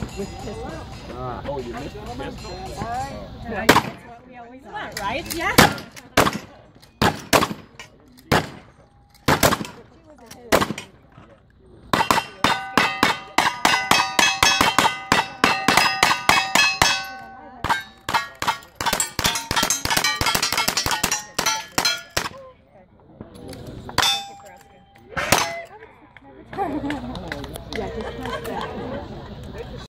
with pistol. Ah, oh, you missed the pistol? That's what we always want, right? Yeah. yeah, just for that.